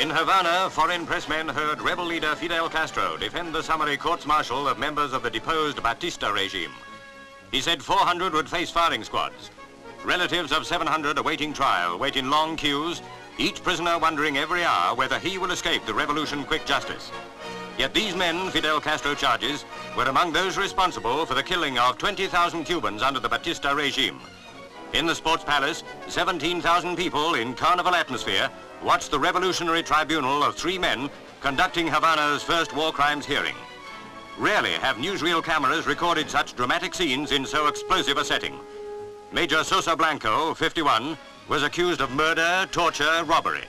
In Havana, foreign pressmen heard rebel leader Fidel Castro defend the summary courts-martial of members of the deposed Batista regime. He said 400 would face firing squads. Relatives of 700 awaiting trial wait in long queues, each prisoner wondering every hour whether he will escape the revolution quick justice. Yet these men, Fidel Castro charges, were among those responsible for the killing of 20,000 Cubans under the Batista regime. In the Sports Palace, 17,000 people in carnival atmosphere watched the revolutionary tribunal of three men conducting Havana's first war crimes hearing. Rarely have newsreel cameras recorded such dramatic scenes in so explosive a setting. Major Sosa Blanco, 51, was accused of murder, torture, robbery.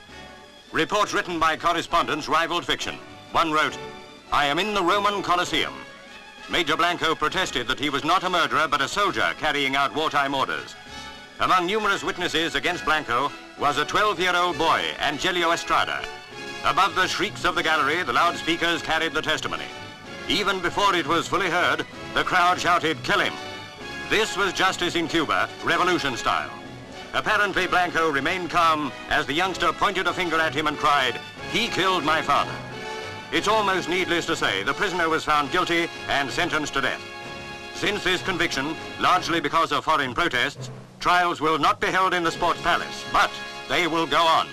Reports written by correspondents rivaled fiction. One wrote, I am in the Roman Colosseum. Major Blanco protested that he was not a murderer but a soldier carrying out wartime orders. Among numerous witnesses against Blanco was a 12-year-old boy, Angelio Estrada. Above the shrieks of the gallery, the loudspeakers carried the testimony. Even before it was fully heard, the crowd shouted, kill him. This was justice in Cuba, revolution style. Apparently, Blanco remained calm as the youngster pointed a finger at him and cried, he killed my father. It's almost needless to say the prisoner was found guilty and sentenced to death. Since this conviction, largely because of foreign protests, trials will not be held in the Sports Palace, but they will go on.